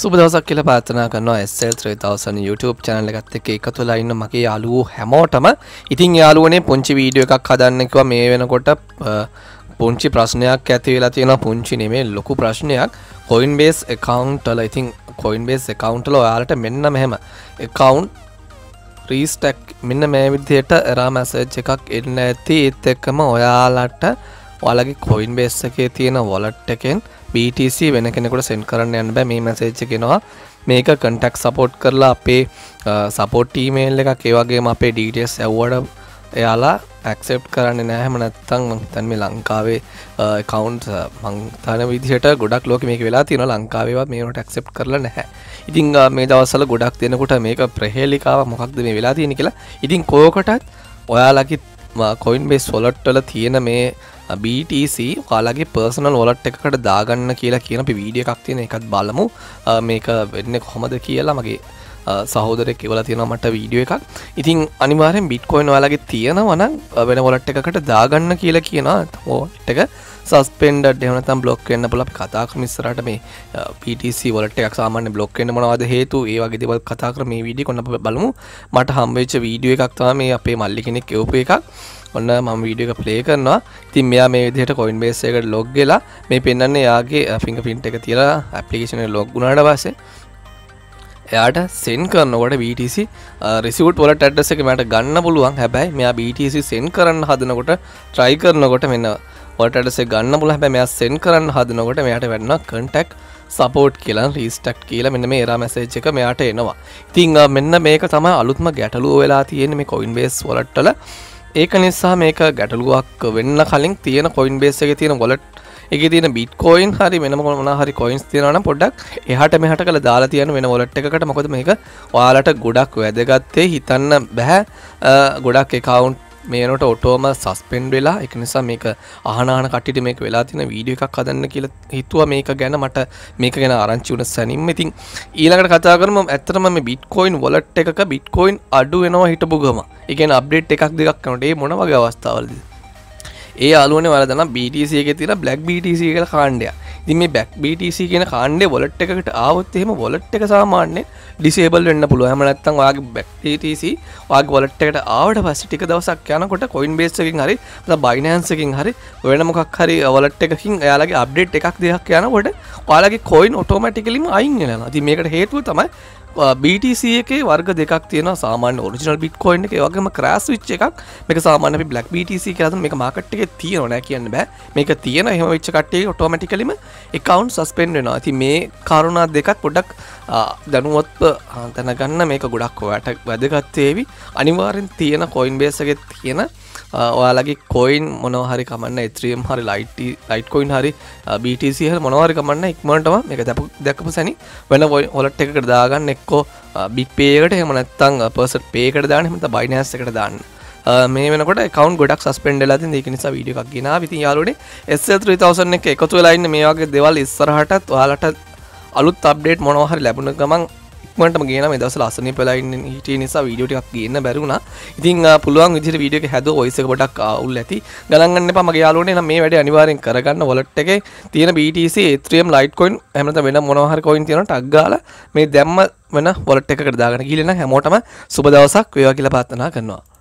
සුබදවසක් කියල පාතනා කරනවා එස්සල් 3000 YouTube චැනල එකත් එක එකතු වෙලා ඉන්න මගේ යාළුවෝ හැමෝටම. ඉතින් යාළුවනේ පුංචි වීඩියෝ එකක් හදන්න කිව්වා. මේ වෙනකොට පුංචි ප්‍රශ්නයක් ඇති වෙලා තියෙනවා. පුංචි නෙමේ ලොකු ප්‍රශ්නයක්. Coinbase account වල ඉතින් Coinbase account වල ඔයාලට මෙන්න මෙහෙම account රීස්ටැක් මෙන්න මේ විදිහට එරා මැසේජ් එකක් එන්න ඇති. ඒත් එක්කම ඔයාලට ඔයාලගේ Coinbase එකේ තියෙන wallet එකෙන් BTC වෙන කෙනෙකුට සෙන්ඩ් කරන්න යන්න බෑ. මේ මැසේජ් එකෙනවා මේක කන්ටැක්ට් සපෝට් කරලා අපේ සපෝට් ඊමේල් එකක් ඒ වගේම අපේ ඩීටස් ඇව්වට එයාලා ඇක්සෙප් කරන්න නෑහම නැත්තං මංතන් මේ ලංකාවේ කවන්් මංතන විදිහට ගොඩක් ලෝක මේක වෙලා තියෙන ලංකාවේවා මේට ඇක්සෙප් කරලා නැහැ. ඉතිං මේ දවසල ගොඩක් දෙනකොට මේක ප්‍රහේලිකාව මොකක්ද මේ වෙලා තියෙන කියලා. ඉතින් කෝකටත් ඔයාලකි කොයින් බේ සොලට්ටල තියෙන මේ BTC කාලගේ පර්සනල් වොලට් එකකට දාගන්න කියලා කියන අපි වීඩිය එකක් තියෙන එකත් බලමු. මේක වෙන්න කොහොමද කියලා මගේ සහෝදරෙක් එවල තියෙන මට වීඩියෝ එකක්. ඉතින් අනිවාරෙන් බිට්කොයින් වලගේ තියෙනවන වෙන වොලට් එකකට දාගන්න කියලා කියන හෝට් එක සස්පෙන්ඩ එවනතම් බ්ලොක් වෙන්න පල කතා මිස්සරට මේ පිටC වලට එක්සාමන්න බ්ලොක් එන්න මනවාද හේතු ඒ වගේ දෙවල් කතා කර මේ වීඩි කොන්න බලමු. මට හම්වෙච්ච වීඩියෝ එකක්තවා මේ අපේ මල්ලි කෙනෙක් එවප එකක්. ඔන්න මම වීඩියක ප්ලේ කරනවා. තින් මෙයා මේ විදිහට කොයින් බේසයකට ලොග් වෙලා මේ පෙන්න්න යාගේ ෆිංග පින්ට එක තිලා ඇපලිකේෂන ලොග් ගුණාට පස්සේ එයාට සෙන් කරනකොට BTC රිසිවට් වලට ඇඩ්ඩස එක මට ගන්න පුළුවන්. හැබැයි මෙයා BTC සෙන් කරන්න හදනකොට ට්‍රයි කරනකොට මෙන්න වටටස ගන්න පුල හැබැ මෙයා සෙන් කරන්න හදනකොට මෙයාට වැඩන්න කන්ටෙක් සපෝට් කියලා රීස්ටක්් කියලා. මෙන්න මේ ඒරා මැසේජ් එක මෙයාට එනවා. ඉතිං මෙන්න මේක තම අලුත්ම ගැටලුව වෙලා තියෙන මේ කොයින් බේස් වලට්ටල ඒක නිසා මේක ගැටලුවක් වෙන්න කලින් තියෙන කොයින් බේස් එක තියෙන ගොලට් එක තින බිට්කෝයින් හරි වෙනම මොන හරි කොයින්ස් තියෙනවන පොඩ්ඩක් එහට මෙහට කළ දාලා තියන වෙන ොලට් එකට මොකද මේක ඔයාලට ගොඩක් වැදගත්තේ හිතන්න බැහැ ගොඩක් එකකවුන්් මේනට ඔටෝම සස්පෙන්් වෙලා එක නිසා මේක අහනාන කටිට මේක වෙලා තින වීඩිය එකක් හදන්න කියල හිතුව මේක ගැන. මට මේක ගැන ආරංචි වුණ සැනින් ඉතින් ඊළඟට කතා කරම ඇතරම මේ බිට්කෝයින් වොලට් එකක බිට්කෝයින් අඩු වෙනවා හිටපුගම එකෙන් අප්ඩේට් එකක් දෙකක් කනටේ මොන වගේ අවස්ථාවලදී? ඒ අලුවන වලදන BTC එක තිර බ්ලක් BTC කල කාණ්ඩය දි මේ බැක් BTC කියන කාණ්ඩේ වොලට් එකට ආවත් එහෙම වොලට් එක සාමාන්‍ය ඩිසේබල් වෙන්න පුළුව හමනත්තන් වගේ බැක්ටC වගේ වොලට්කට ආවට පස්ස ටික දවසක් යනකොට කොයින් බේසකින් හරි බයිනහන්සකින් හරි වෙන මොකක් හරි වලට් එකකින් එයාලගේ අප්ඩේට් එකක් දෙයක් යනකොට ඔයාලගේ කොයින් ඔටෝමටිකලිම අයින් වෙන ති මේකට හේතුව තමයි BTC එකේ වර්ග දෙකක් තියෙන සාමාන්‍ය ඔරිජිනල් බිට්කොයින් එක. වගේම ක්‍රස් විච්ච එකක්. මේක සාමාන්‍ය බ්ලක් BTC කියලද මේක මාකට් එක තියෙනවනෑ කියන්න බෑ. මේක තියෙන එහෙම වෙච්ච කට්ටේ ඔටෝමටිකලිම එකකවන්් සස්පෙන්් වෙනවා. ඇති මේ කරුණා දෙකත් පොඩක් දැනුවත්ව තැනගන්න මේක ගොඩක් වැට වැදගත්තේවි අනිවාරෙන් තියෙන කොයින් බේසගෙත් තියෙන ඔයාලගේ කොයින් මොනහරි කමන්න එත්‍රියම් හරි ලයිට ලයිට් කොයින් හරි BTC හ මොනවාරි කමන්න ඉක්මටම එක දැප දැකපු සැනි වෙන ඔොලට් එකට දාගන්න එක්කෝ බික් පේකට හෙම නැත්තං පර්සට පේකට දාන හමත බයිනස් එකට දාන්න මේ වෙනකොට කවන් ගොඩක් සස්පෙන්ඩ ලති දෙක නිසා වීඩිය එකක් ගෙන විති යාලුට S3000 එක එකතු වෙලාන්න මේවාගේ දෙවල් ඉස්සරහටත් ඔයාලට අලුත් අප්ඩේට් මොනවහරි ලැබුණ ගමන් ඉක්මටම ගෙන මේ දවස ලස්සන පලයින්න හිට නිසා වීඩියෝටක් කියන්න බැරුණ ඉතින් පුළුවන් විදිර වීඩියක හැද ඔයිස ගොඩක් අවුල් ඇති. ගලන්න පමගේ යාලුනේ මේ වැඩ අනිවාරෙන් කරගන්න වලට් එක තියෙන BTC ඒත්‍රියම් ලයිට් කොයින් හැමත වෙන මොනහර කොයින් තියෙන ටක්ගාල මේ දැම්ම වෙන වලට එක කරදාගන කියලෙන හැමෝටම සුබ දවසක් වේවා කියලා පාත්තනා කරනවා.